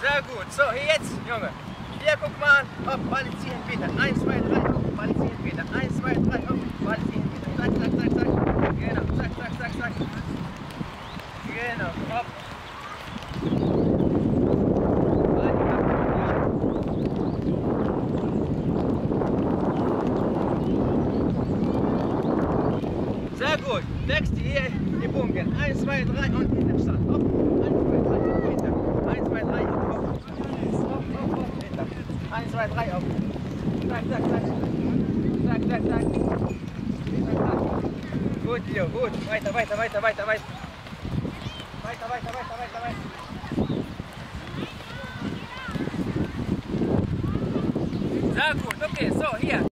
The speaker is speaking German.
So, hier jetzt, Junge. Hier, guck mal an. Hopp, Ball ziehen, bitte. Eins, zwei, drei, hopp, Ball ziehen, bitte. Eins, zwei, drei, hopp, Ball ziehen, bitte. Zack, zack, zack, zack. Genau, zack, zack, zack, zack. Genau, hopp. Sehr gut. Nächste hier, die Bunken. Eins, zwei, drei und hinten stand. Hopp. 1, 2, 3 auf. Zack, zack, zack. Zack, zack, zack. Gut, Leo, gut. Weiter, weiter, weiter, weiter, weiter. Weiter, weiter, weiter, weiter, weiter. Sehr gut, okay, so, hier.